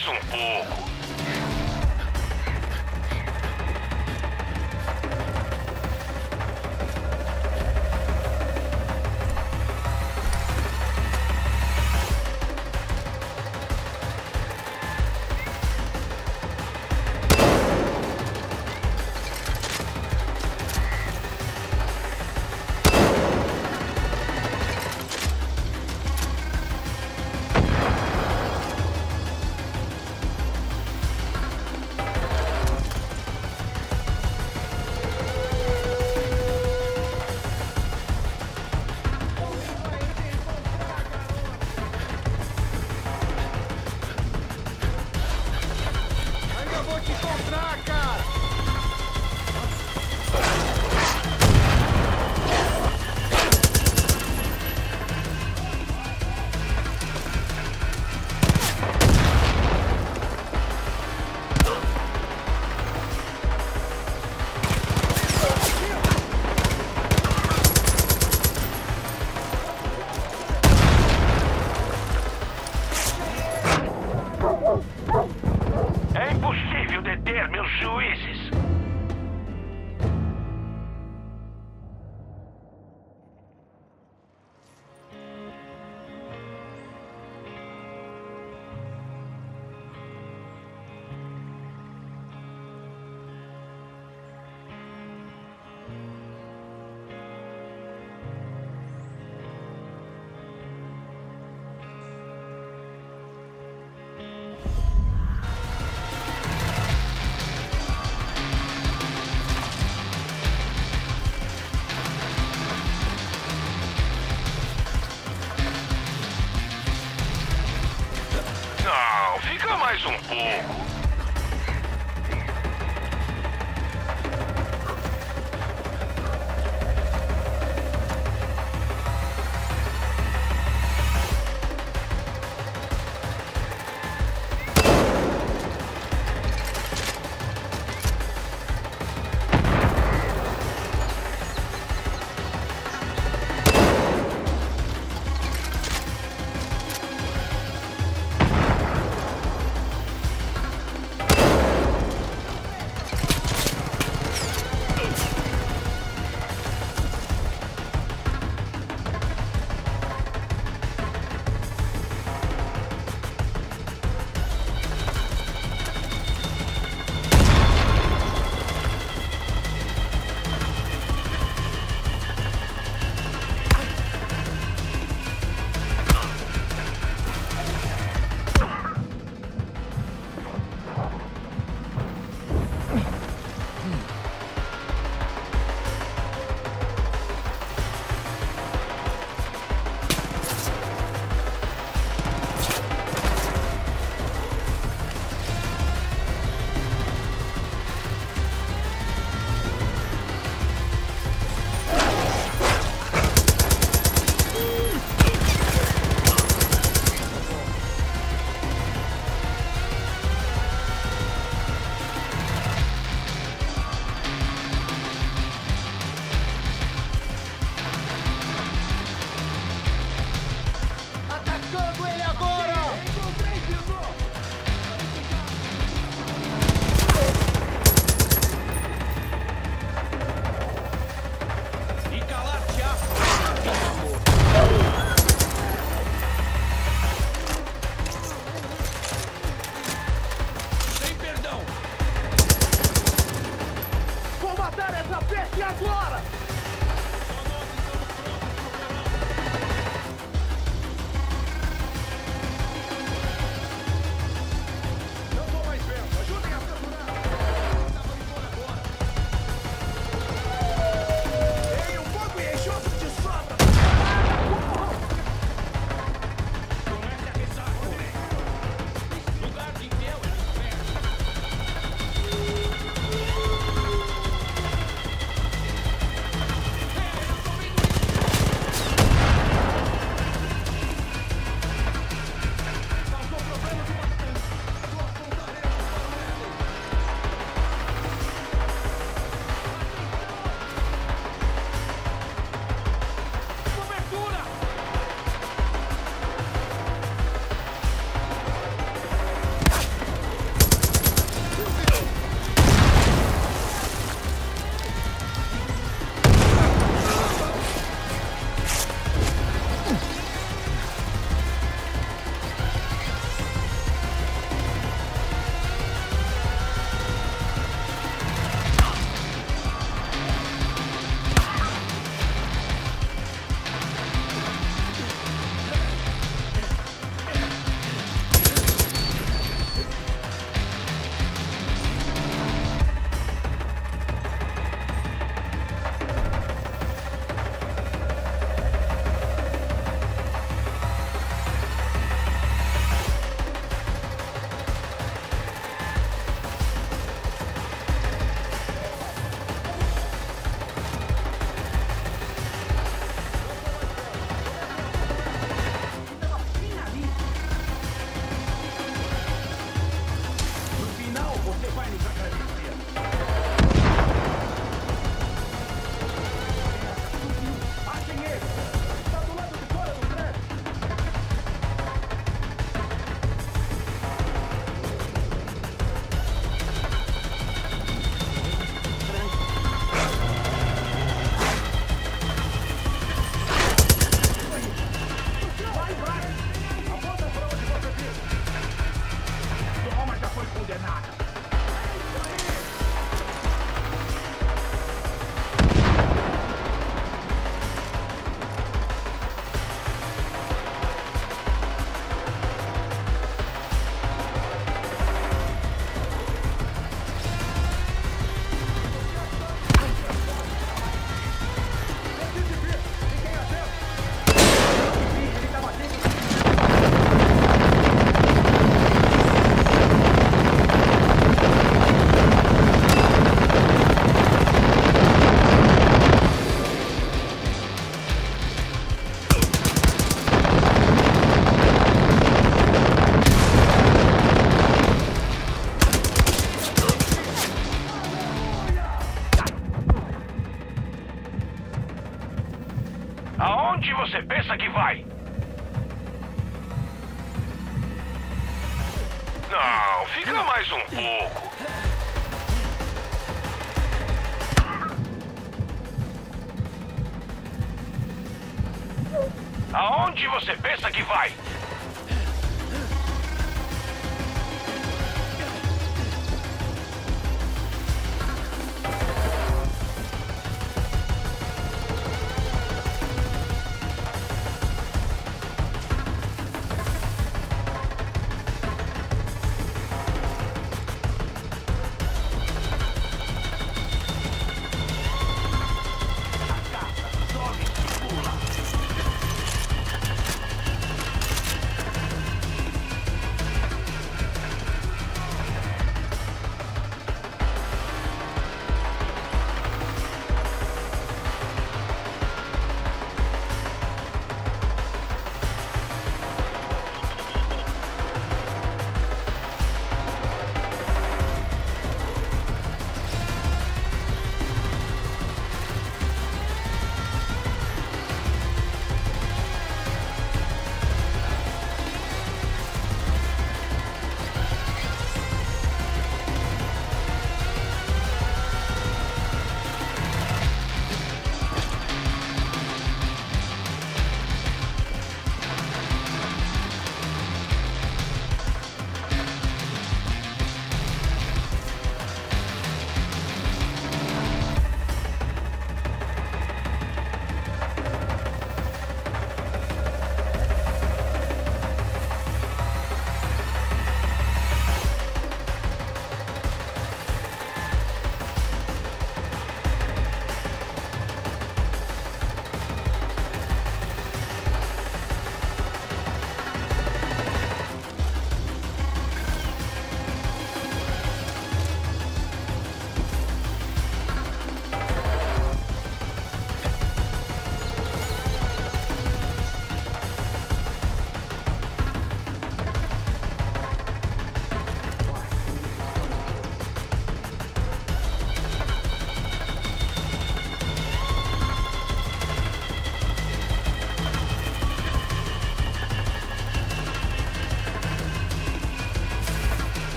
mais um pouco. Mais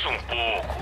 mais um pouco.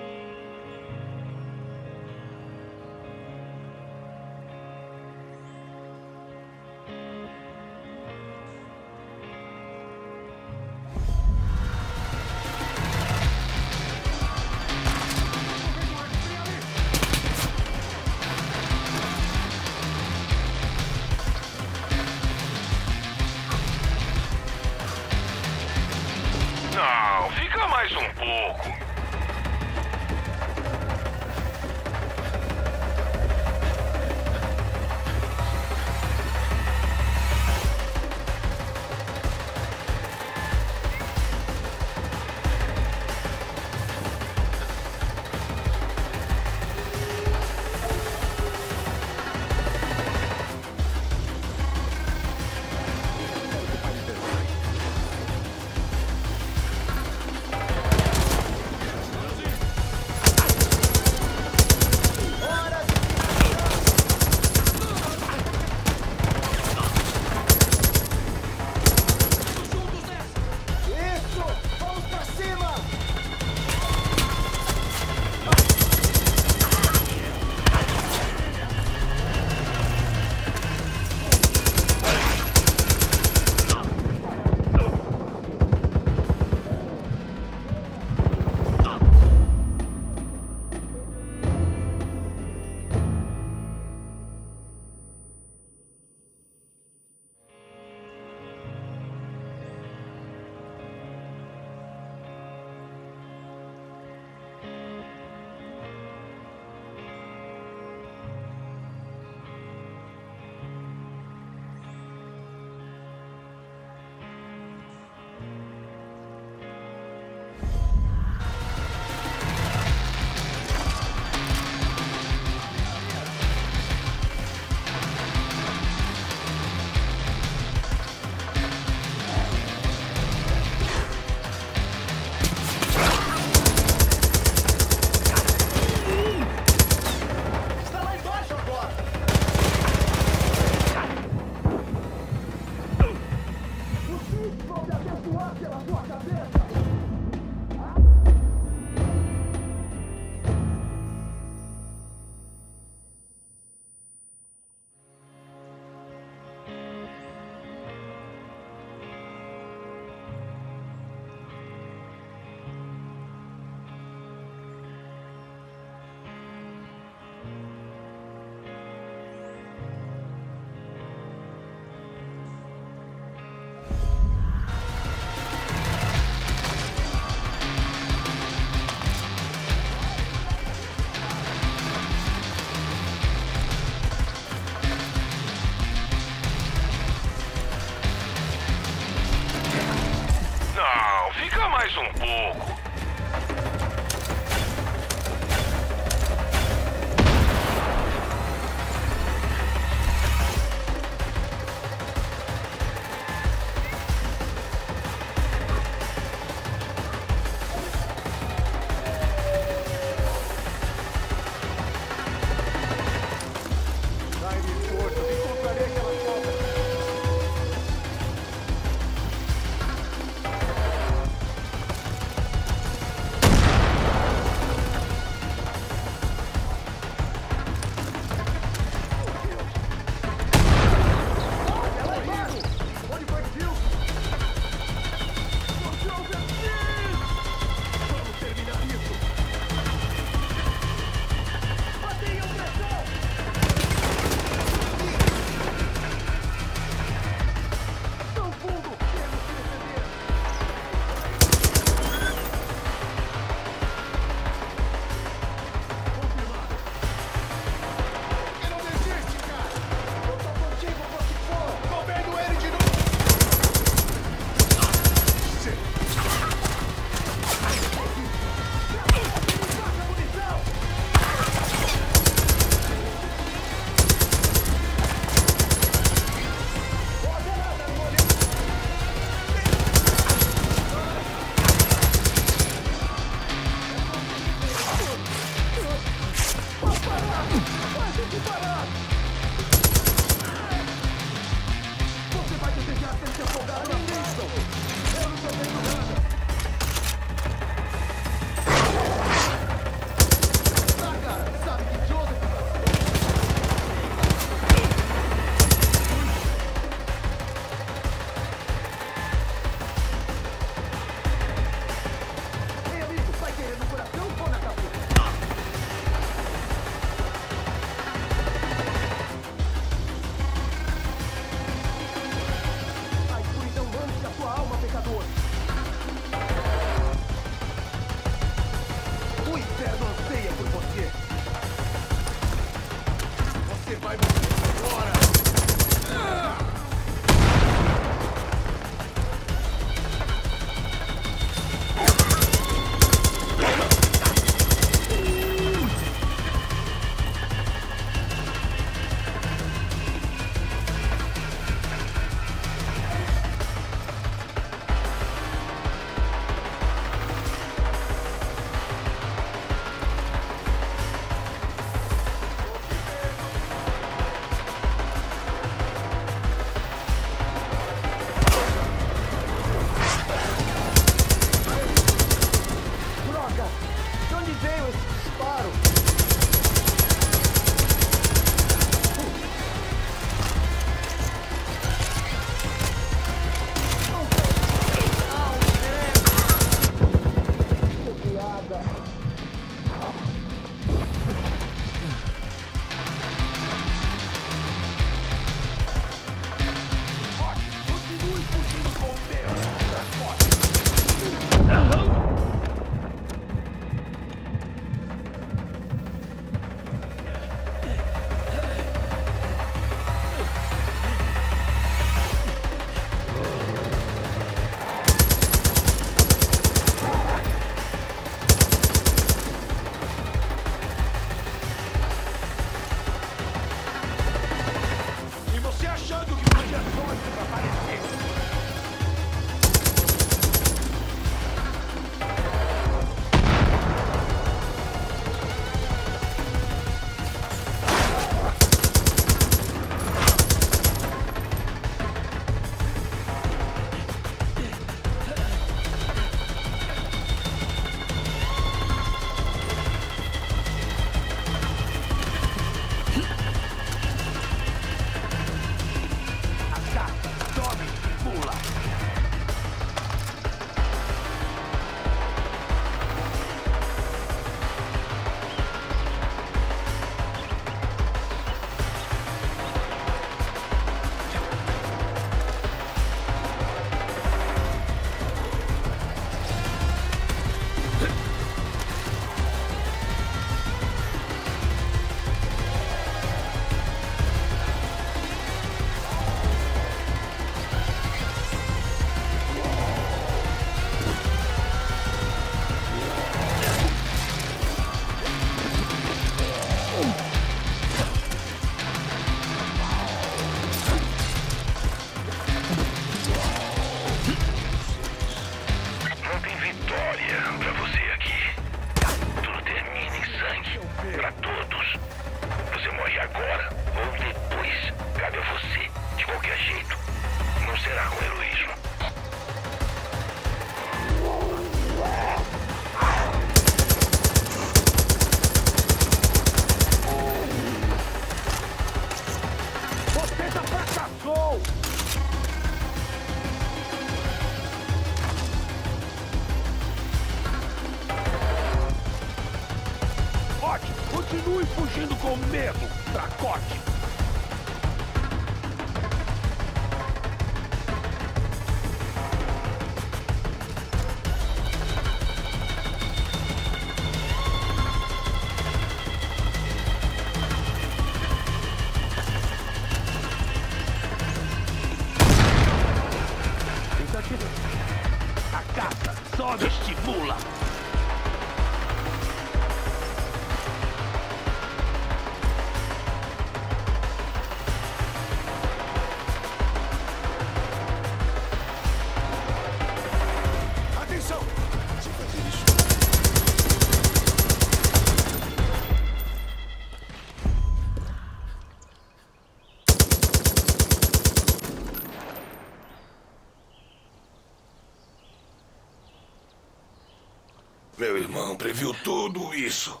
Tudo isso.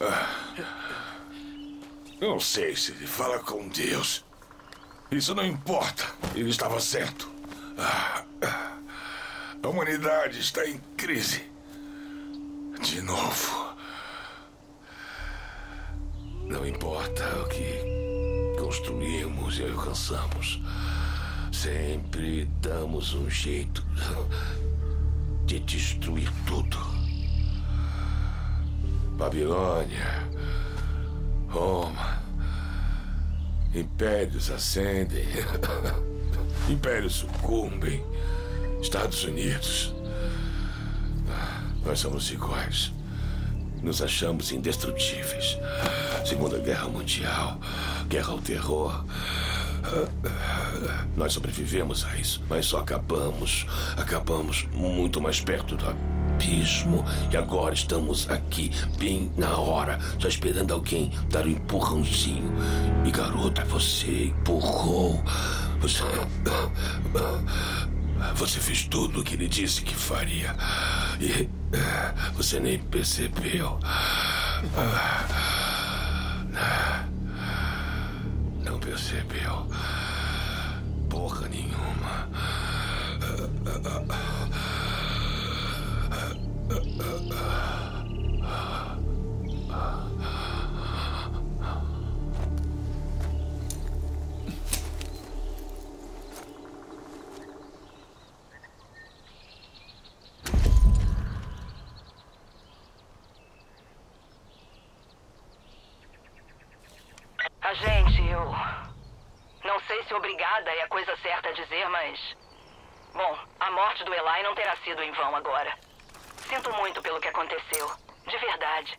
Ah. Não sei se ele fala com Deus. Isso não importa. Ele estava certo. Ah. A humanidade está em crise. De novo. Não importa o que construímos e alcançamos. Sempre damos um jeito de destruir tudo. Babilônia, Roma, impérios ascendem, impérios sucumbem, Estados Unidos. Nós somos iguais. Nos achamos indestrutíveis. Segunda Guerra Mundial, Guerra ao Terror. Nós sobrevivemos a isso, mas só acabamos. Acabamos muito mais perto do abismo. E agora estamos aqui, bem na hora, só esperando alguém dar um empurrãozinho. E garota, você empurrou. Você. Você fez tudo o que ele disse que faria. E você nem percebeu. Não percebeu porra nenhuma. Obrigada é a coisa certa a dizer, mas. Bom, a morte do Eli não terá sido em vão agora. Sinto muito pelo que aconteceu. De verdade.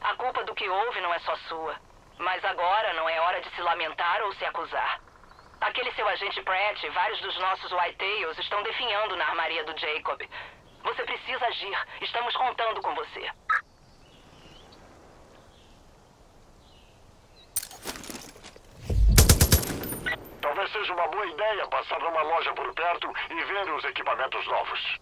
A culpa do que houve não é só sua. Mas agora não é hora de se lamentar ou se acusar. Aquele seu agente Pratt e vários dos nossos Whitetails estão definhando na armaria do Jacob. Você precisa agir. Estamos contando com você. Talvez seja uma boa ideia passar numa loja por perto e ver os equipamentos novos.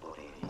por él.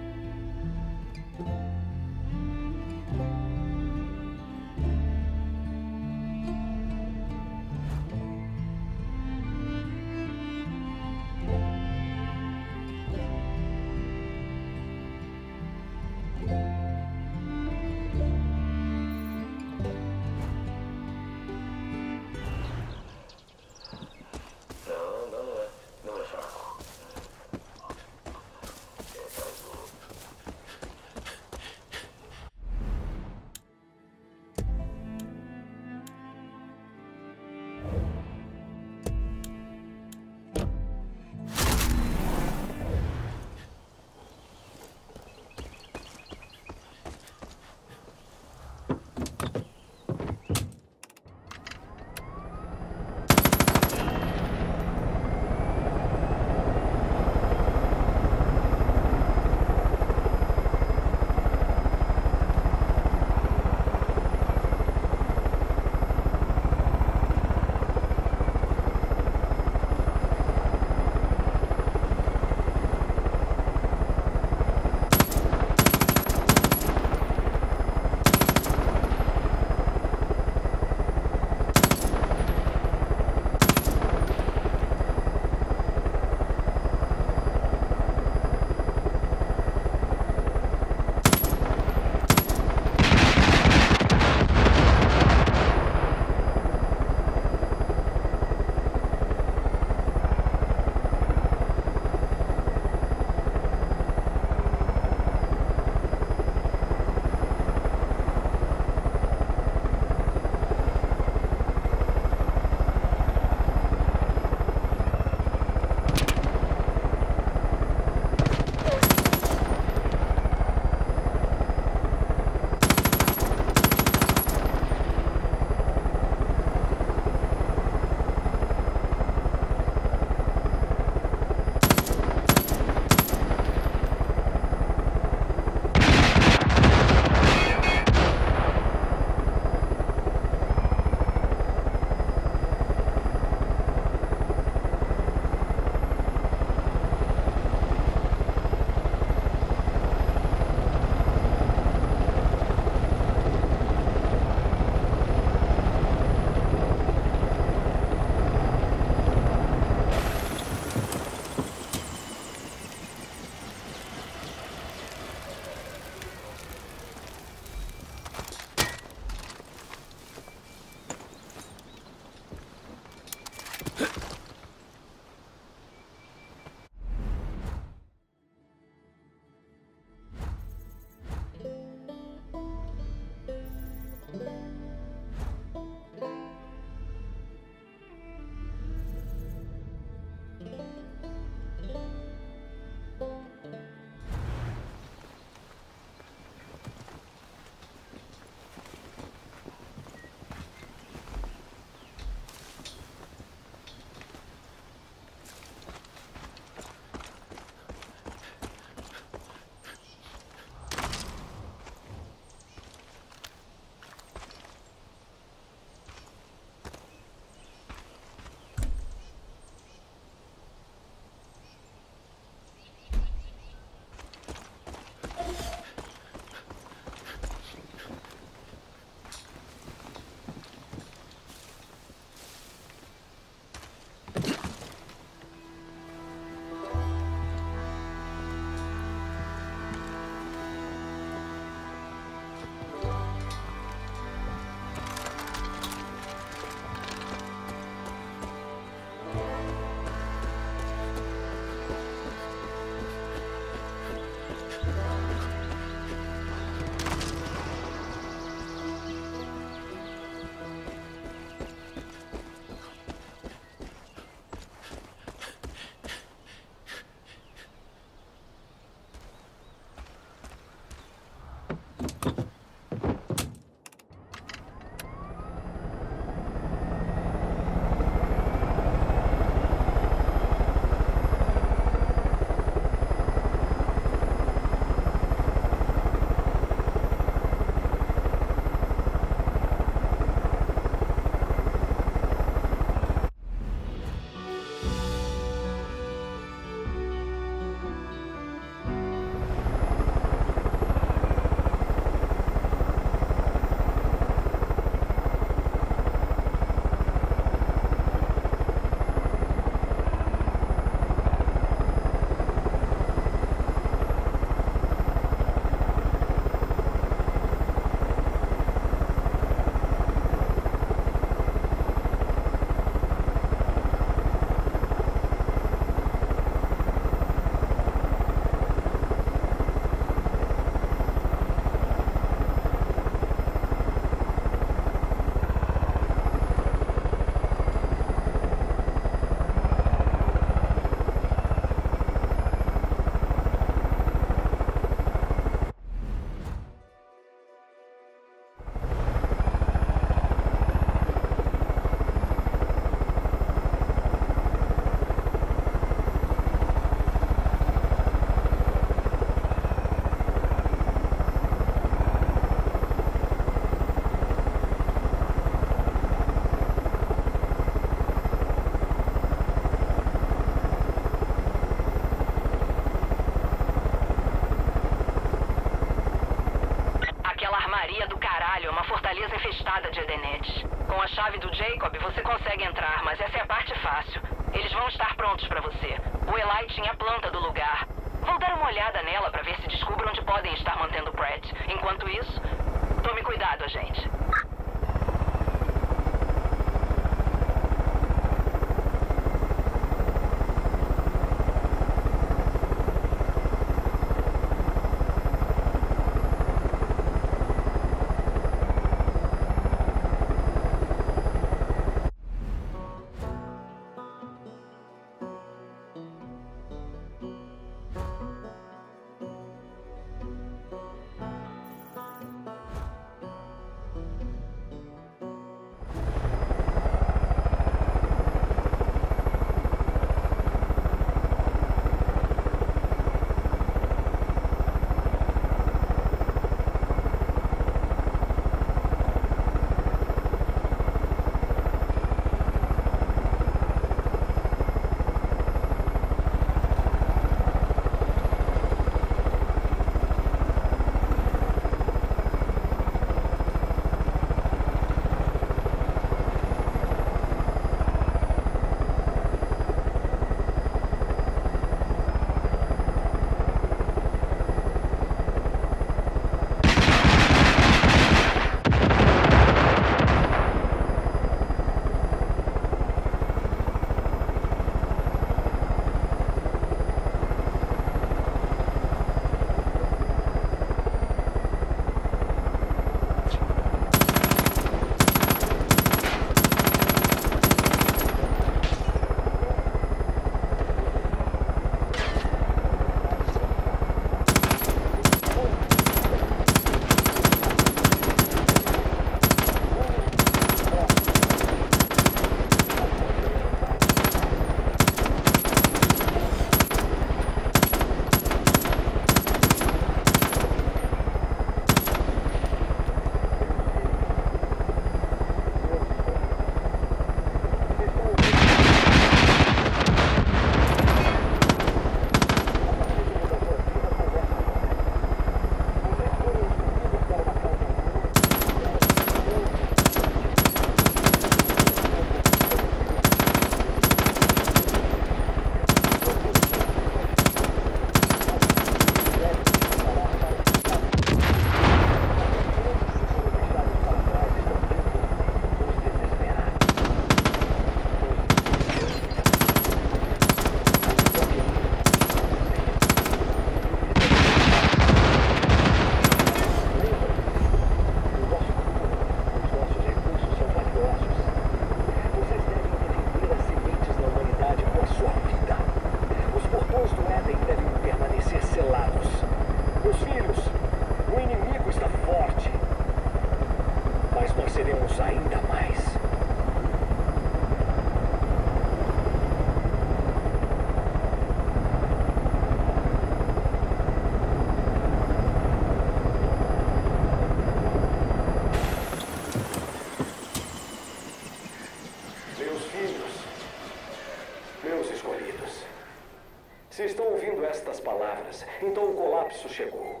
Colapso chegou.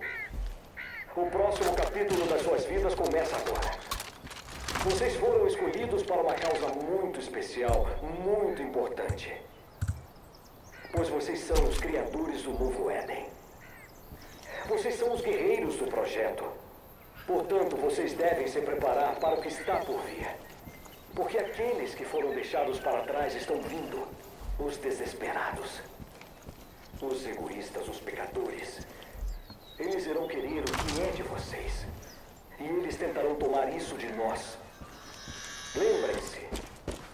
O próximo capítulo das suas vidas começa agora. Vocês foram escolhidos para uma causa muito especial, muito importante. Pois vocês são os criadores do novo Éden. Vocês são os guerreiros do projeto. Portanto, vocês devem se preparar para o que está por vir. Porque aqueles que foram deixados para trás estão vindo os desesperados. Os egoístas, os pecadores. Eles irão querer o que é de vocês. E eles tentarão tomar isso de nós. Lembrem-se,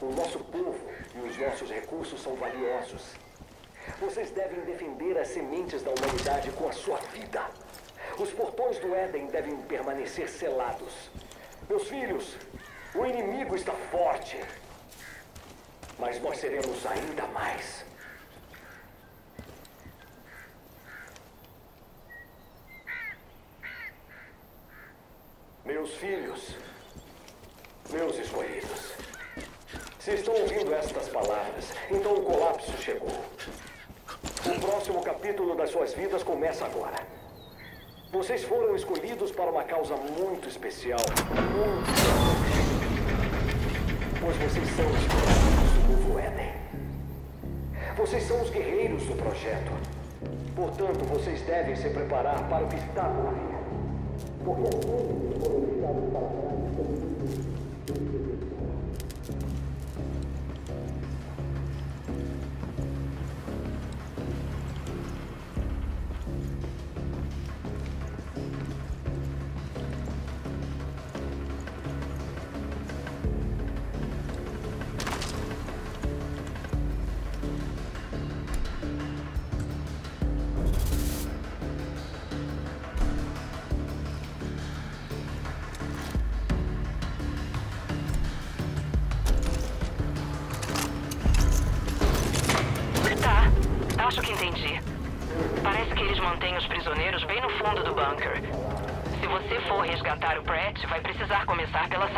o nosso povo e os nossos recursos são valiosos. Vocês devem defender as sementes da humanidade com a sua vida. Os portões do Éden devem permanecer selados. Meus filhos, o inimigo está forte. Mas nós seremos ainda mais. Meus filhos, meus escolhidos. Se estão ouvindo estas palavras, então o colapso chegou. O próximo capítulo das suas vidas começa agora. Vocês foram escolhidos para uma causa muito especial. Muito. Pois vocês são os escolhidos do novo Éden. Vocês são os guerreiros do projeto. Portanto, vocês devem se preparar para o que está por vir. Porque assim foram deixados para trás.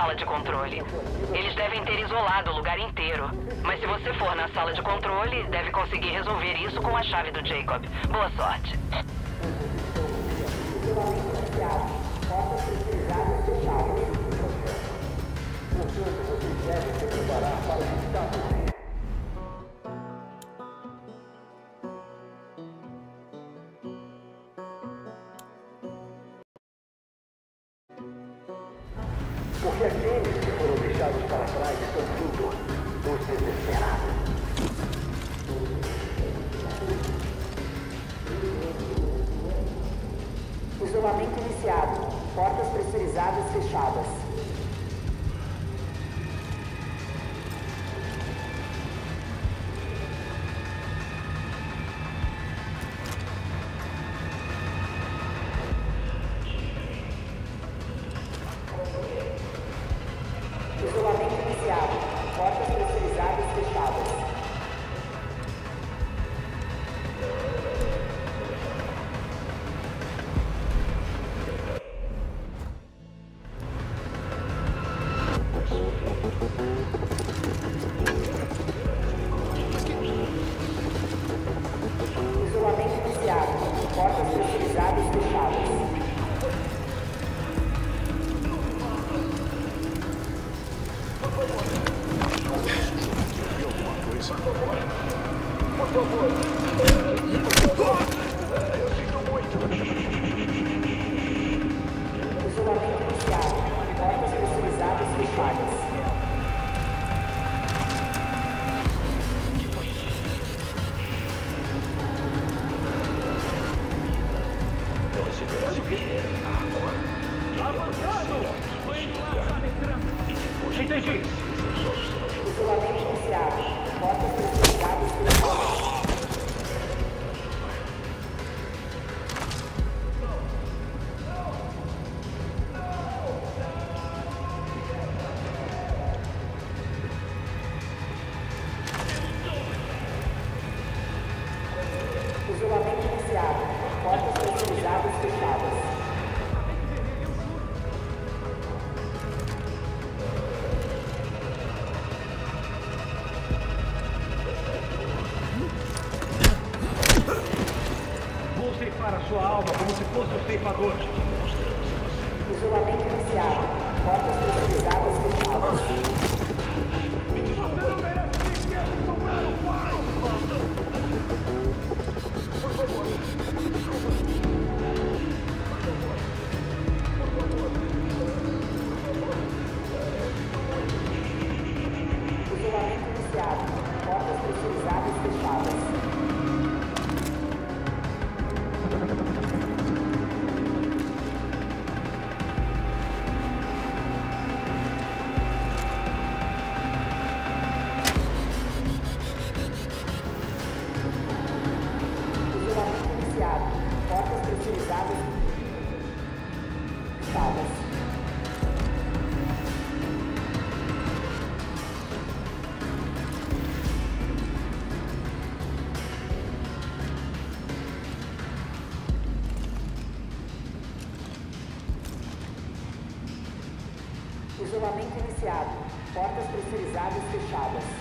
sala de controle. Eles devem ter isolado o lugar inteiro. Mas se você for na sala de controle, deve conseguir resolver isso com a chave do Jacob. Boa sorte. Portanto, vocês devem se preparar para o diferenciado, portas pressurizadas fechadas.